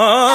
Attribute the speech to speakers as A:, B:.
A: oh